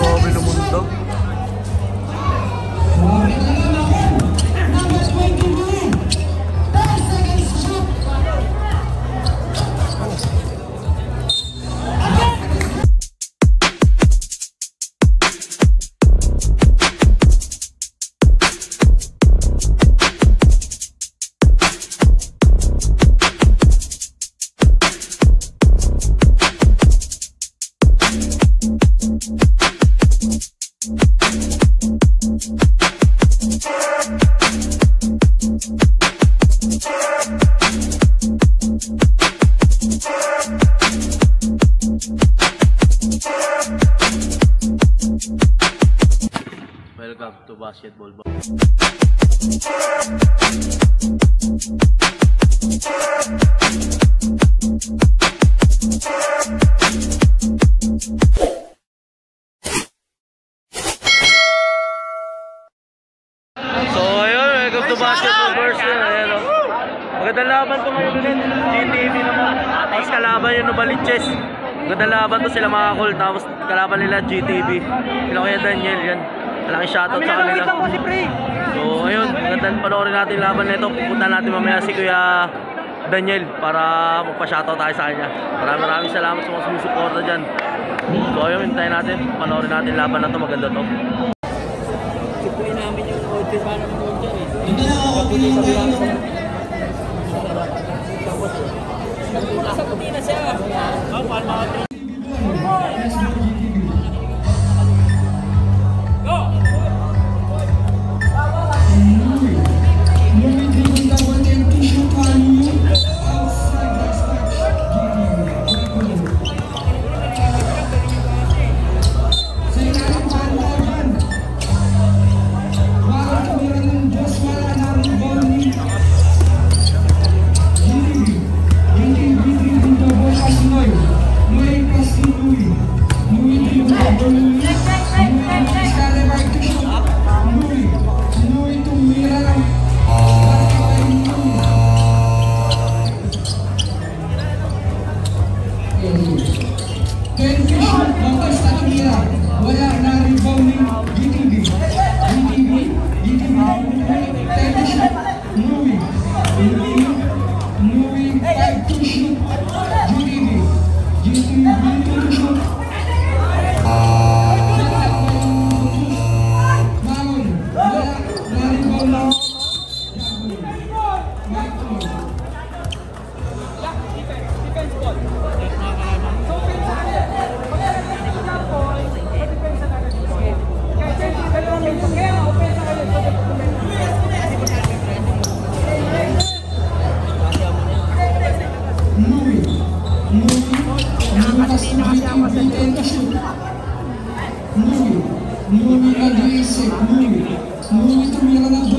Todo el mundo. Welcome to Basketball Bar. So ayun, welcome to Basketball Bars. Ayan, oh. Magandang laban to ngayon ulit. GTV naman. Tapos kalaban yung Novaliches. Magandang laban to sila mga call. Tapos kalaban nila GTV. Sila Kuya Daniel yan. Malaking shoutout sa kanila. So ayun, magandang panoorin natin yung laban nito. Pupunta natin mamaya si Kuya Daniel para magpa-shoutout tayo sa kanya. Maraming maraming salamat sa mga sumusuporta dyan. So ayun, hintayin natin. Panoorin natin yung laban na to. Maganda to. Sipuin namin yung order para ng order eh. Hindi na ako puti na siya. Oh, paano Moving nag-iisip. Moving. Moving tumira ng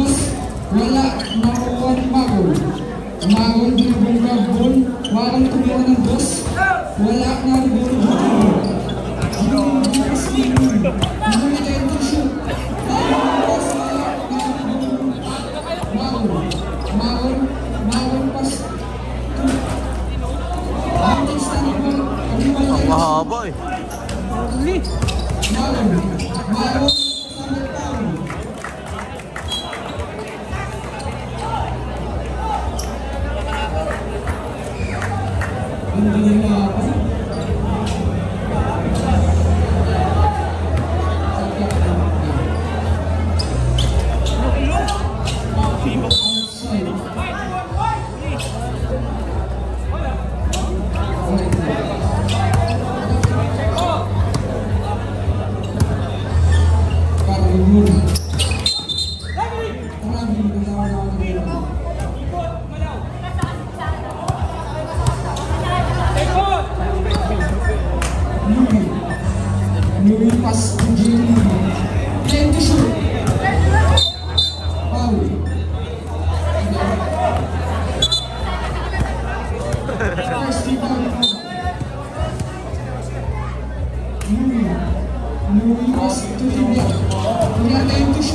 应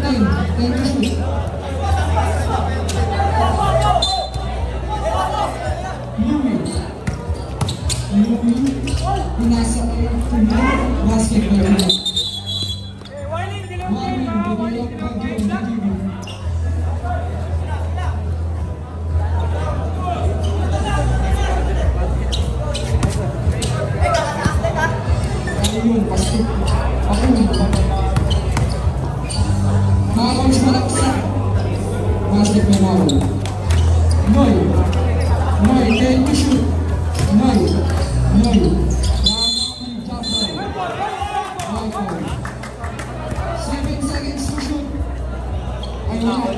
该是，应是。Thank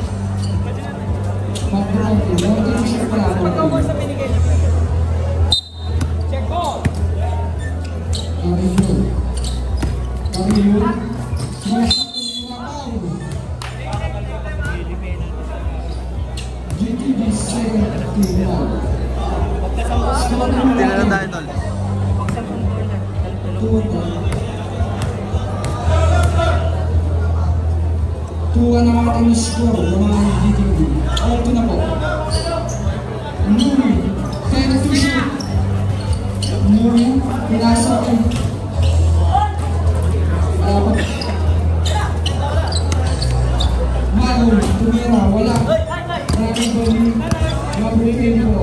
you.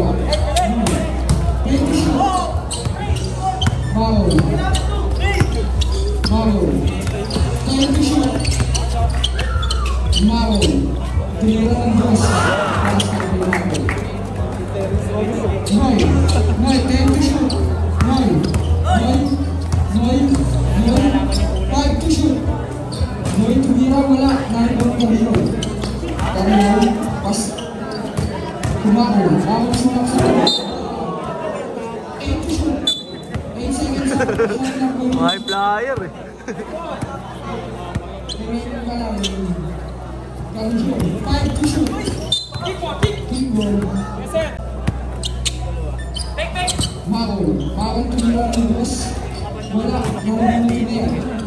Thank you. 表面で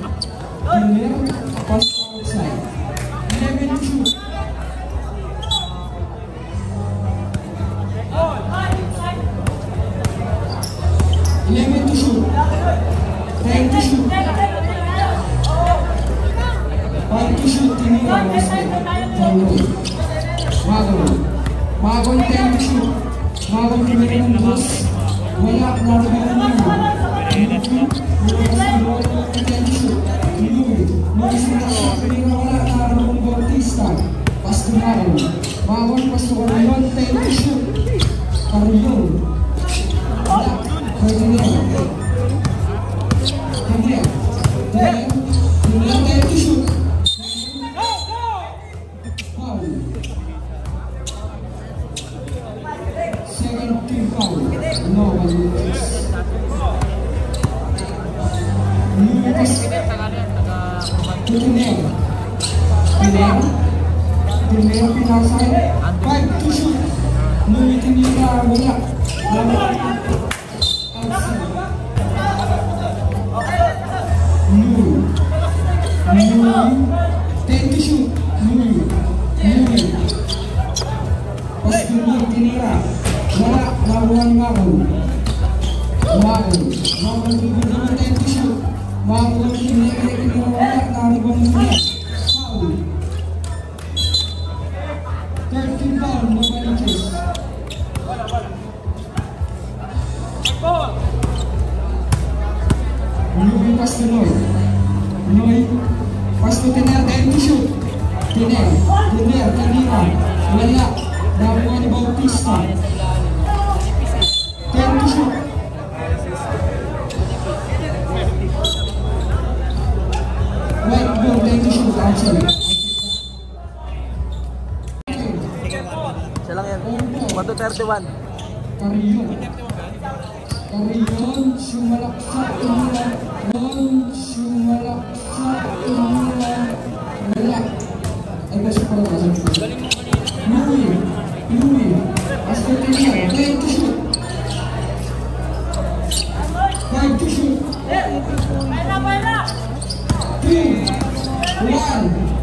Pastunoy. Noy, Pastutener dan Bishop. Tiner, Tiner, Kanira, Lala, Damuan Bautista. Dan Bishop. White ball, dan Bishop, One.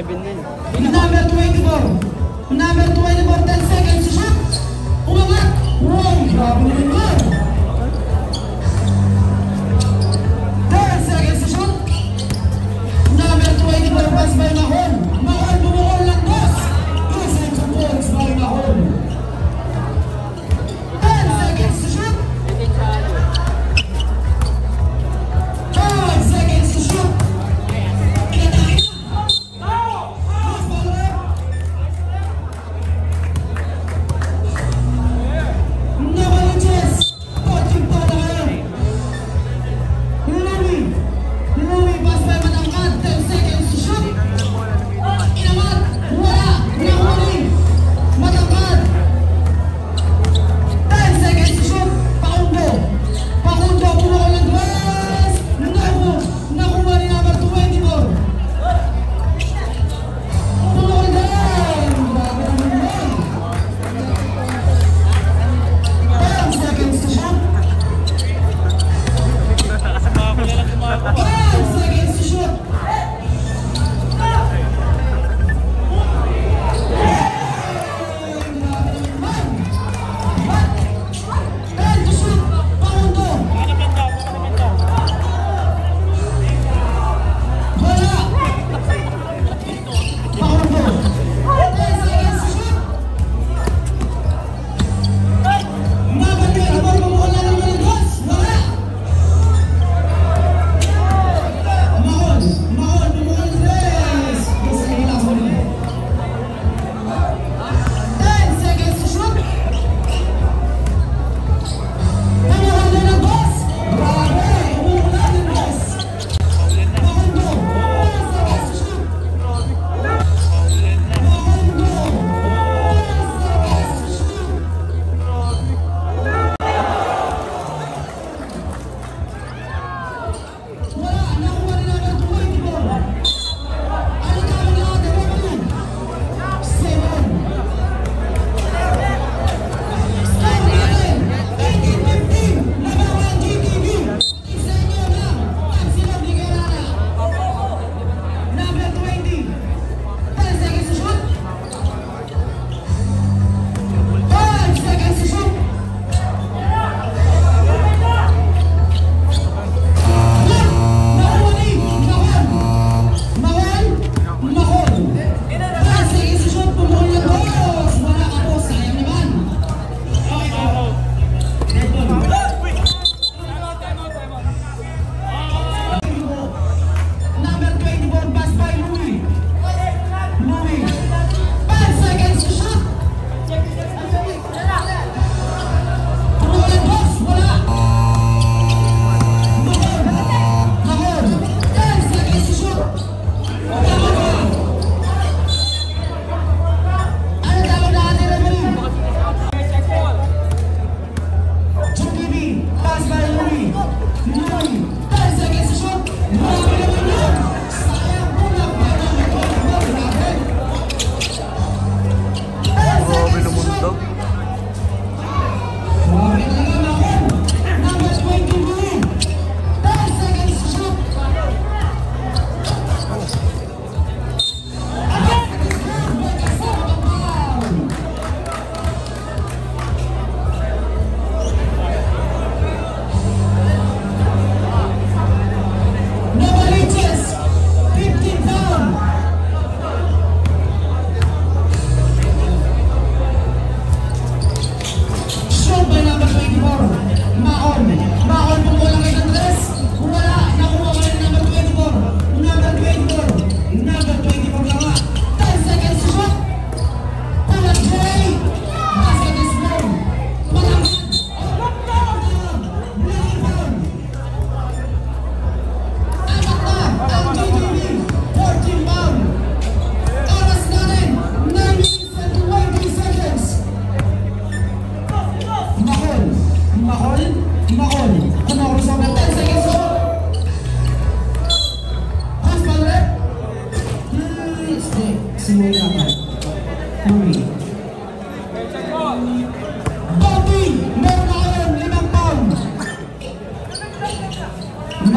ebinin. Number 24. Number 24 10 seconds shot. Ulan wrong problem. Ten seconds shot. Number 24 pass by Mahon.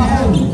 home.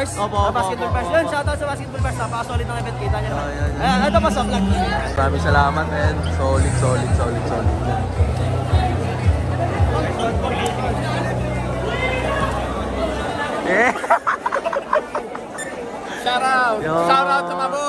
bars? Opo, opo, basketball opo, bars. Yun, shoutout sa basketball bars. Napaka-solid ng event. Kita nyo naman. Ito pa sa vlog. Maraming salamat, man. Solid, solid, solid, solid. Yeah. Shout out! Yo. Shout out to my boy!